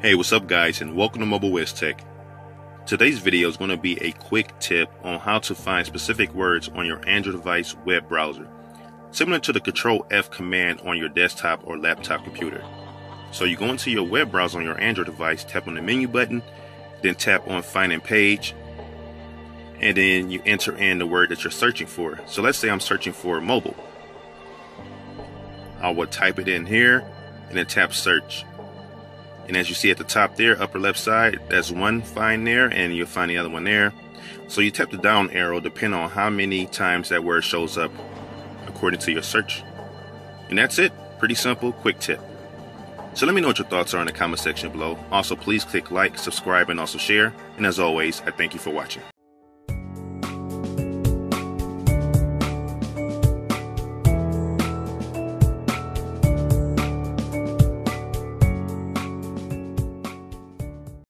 Hey, what's up guys and welcome to Mobile WizTech. Today's video is going to be a quick tip on how to find specific words on your Android device web browser, similar to the Control F command on your desktop or laptop computer. So you go into your web browser on your Android device, tap on the menu button, then tap on find in page, and then you enter in the word that you're searching for. So let's say I'm searching for mobile. I will type it in here and then tap search. And as you see at the top there, upper left side, that's one find there, and you'll find the other one there. So you tap the down arrow depending on how many times that word shows up according to your search. And that's it. Pretty simple, quick tip. So let me know what your thoughts are in the comment section below. Also, please click like, subscribe, and also share. And as always, I thank you for watching.